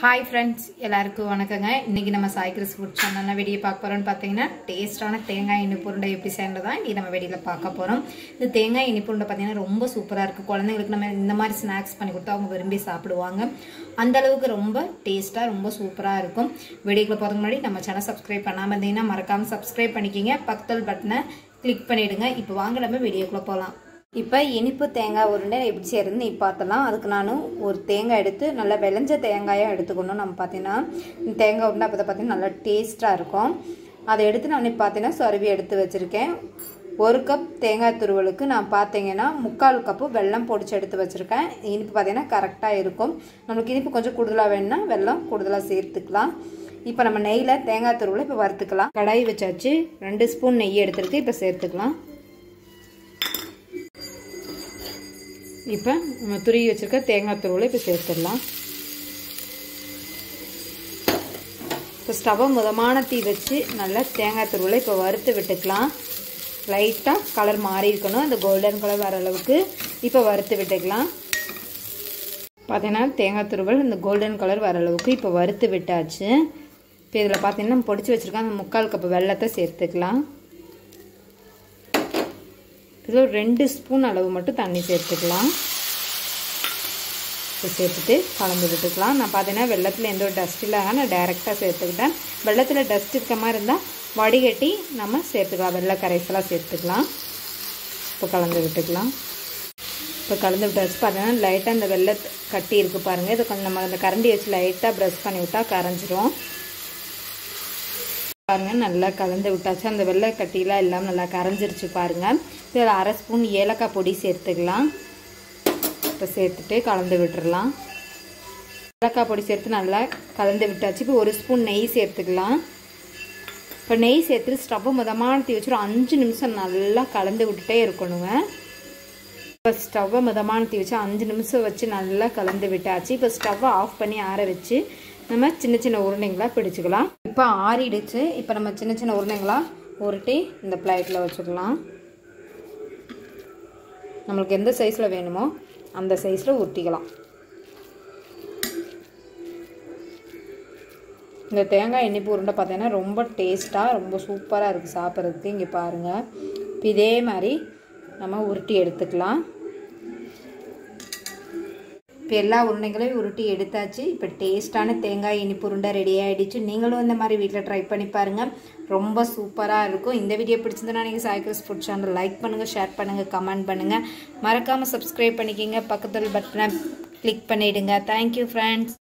Hi friends எல்லாருக்கும் வணக்கங்க. இன்றைக்கி நம்ம சாய்க்கிரஸ் ஃபுட் சேனல்ல வெடியை பார்க்க போகிறோம்னு பார்த்தீங்கன்னா டேஸ்ட்டான தேங்காய் இனிப்பு உருண்டை எப்படி சேர்ந்து தான் இன்றைக்கி நம்ம வெளியில் பார்க்க போகிறோம் இந்த தேங்காய் இனிப்பு உருண்டை பார்த்தீங்கன்னா ரொம்ப சூப்பராக இருக்குது குழந்தைங்களுக்கு நம்ம இந்த மாதிரி ஸ்நாக்ஸ் பண்ணி கொடுத்தா அவங்க விரும்பி சாப்பிடுவாங்க. அந்த அளவுக்கு ரொம்ப டேஸ்ட்டாக ரொம்ப சூப்பராக இருக்கும். வீடியோக்குள்ள போகிறதுக்கு முன்னாடி நம்ம சேனல் சப்ஸ்கிரைப் பண்ணாமல் இருந்தீங்கன்னா மறக்காமல் சப்ஸ்கிரைப் பண்ணிக்கிங்க. பக்கத்தில் பட்டனை கிளிக் பண்ணிவிடுங்க இப்போ வாங்க நம்ம வீடியோக்குள்ளே போகலாம் இப்போ இனிப்பு தேங்காய் உருண்டை எப்படி செய்யறதுன்னு இப்போ பார்த்தலாம் அதுக்கு நான் ஒரு தேங்காய் எடுத்து நல்லா விளைஞ்ச தேங்காயாக எடுத்துக்கணும். நம்ம பார்த்தீங்கன்னா தேங்காய் உருண்டை அப்போ பார்த்தீங்கன்னா நல்லா டேஸ்ட்டாக இருக்கும். அதை எடுத்து நான் இப்போ பார்த்தீங்கன்னா சொருவி எடுத்து வச்சுருக்கேன். ஒரு கப் தேங்காய் துருவலுக்கு நான் பார்த்தீங்கன்னா முக்கால் கப்பு வெல்லம் பொடிச்சு எடுத்து வச்சுருக்கேன். இனிப்பு பார்த்தீங்கன்னா கரெக்டாக இருக்கும். நம்மளுக்கு இனிப்பு கொஞ்சம் கூடுதலாக வேணும்னா வெல்லம் கூடுதலாக சேர்த்துக்கலாம். இப்போ நம்ம நெய்யில் தேங்காய் துருவலை இப்போ வறுத்துக்கலாம். கடாய் வச்சாச்சு. ரெண்டு ஸ்பூன் நெய் எடுத்துருக்கு. இப்போ சேர்த்துக்கலாம். இப்போ நம்ம துருவி வச்சுருக்க தேங்காய் துருவில் இப்போ சேர்த்துடலாம். இப்போ ஸ்டவ்வை முதமான தீ வச்சு நல்லா தேங்காய் துருவில் இப்போ வறுத்து விட்டுக்கலாம். லைட்டாக கலர் மாறி இருக்கணும். அந்த கோல்டன் கலர் வர அளவுக்கு இப்போ வறுத்து விட்டுக்கலாம். பார்த்தீங்கன்னா தேங்காய் துருவல் இந்த கோல்டன் கலர் வர அளவுக்கு இப்போ வறுத்து விட்டாச்சு. இப்போ இதில் பார்த்தீங்கன்னா பொடிச்சு வச்சுருக்கோம் அந்த முக்கால் கப்பு வெள்ளத்தை சேர்த்துக்கலாம். இதில் ரெண்டு ஸ்பூன் அளவு மட்டும் தண்ணி சேர்த்துக்கலாம். இப்போ சேர்த்துட்டு கலந்து விட்டுக்கலாம். நான் பார்த்தீங்கன்னா வெள்ளத்தில் எந்த ஒரு டஸ்ட் இல்லாத நான் டைரெக்டாக சேர்த்துக்கிட்டேன். வெள்ளத்தில் டஸ்ட் இருக்க மாதிரி இருந்தால் வடிகட்டி நம்ம சேர்த்துக்கலாம். வெள்ளை கரைசலாக சேர்த்துக்கலாம். இப்போ கலந்து விட்டுக்கலாம். இப்போ கலந்து விட்டாச்சு பார்த்தீங்கன்னா லைட்டாக அந்த வெள்ளை கட்டி இருக்குது பாருங்கள் இதை கொஞ்சம் நம்ம அந்த கரண்டி வச்சு லைட்டாக ப்ரெஷ் பண்ணி விட்டால் கரைஞ்சிரும். பாருங்கள் நல்லா கலந்து விட்டாச்சு. அந்த வெள்ளை கட்டிலாம் எல்லாம் நல்லா கரைஞ்சிருச்சு பாருங்கள் இதில் அரை ஸ்பூன் ஏலக்காய் பொடி சேர்த்துக்கலாம். இப்போ சேர்த்துட்டு கலந்து விட்டுறலாம். ஏலக்காய் பொடி சேர்த்து நல்லா கலந்து விட்டாச்சு. இப்போ ஒரு ஸ்பூன் நெய் சேர்த்துக்கலாம். இப்போ நெய் சேர்த்து ஸ்டவ்வை முதமான தீ வச்சு ஒரு அஞ்சு நிமிஷம் நல்லா கலந்து விட்டுட்டே இருக்கணுங்க. இப்போ ஸ்டவ்வை மிதமான தீ வச்சு அஞ்சு நிமிஷம் வச்சு நல்லா கலந்து விட்டாச்சு. இப்போ ஸ்டவ்வை ஆஃப் பண்ணி ஆற வச்சு நம்ம சின்ன சின்ன உருண்டைங்களாக பிடிச்சிக்கலாம். இப்போ ஆறிடுச்சு. இப்போ நம்ம சின்ன சின்ன உருண்டைங்களாக உருட்டி இந்த பிளேட்டில் வச்சுக்கலாம். நம்மளுக்கு எந்த சைஸில் வேணுமோ அந்த சைஸில் உருட்டிக்கலாம். இந்த தேங்காய் எண்ணெய் உருண்டை பார்த்தீங்கன்னா ரொம்ப டேஸ்ட்டாக ரொம்ப சூப்பராக இருக்குது சாப்பிட்றதுக்கு. இங்கே பாருங்கள் இப்போ இதே மாதிரி நம்ம உருட்டி எடுத்துக்கலாம். இப்போ எல்லா உருண்டைகளையும் உருட்டி எடுத்தாச்சு. இப்போ டேஸ்ட்டான தேங்காய் இனிப்பு உருண்டை ரெடி ஆகிடுச்சு நீங்களும் இந்த மாதிரி வீட்டில் ட்ரை பண்ணி பாருங்கள் ரொம்ப சூப்பராக இருக்கும். இந்த வீடியோ பிடிச்சிருந்தனா நீங்கள் சாய்க்கிரஸ் ஃபுட் சேனல் லைக் பண்ணுங்கள் ஷேர் பண்ணுங்கள் கமெண்ட் பண்ணுங்கள் மறக்காமல் சப்ஸ்கிரைப் பண்ணிக்கிங்க. பக்கத்தில் பட்டனை கிளிக் பண்ணிவிடுங்க தேங்க்யூ ஃப்ரெண்ட்ஸ்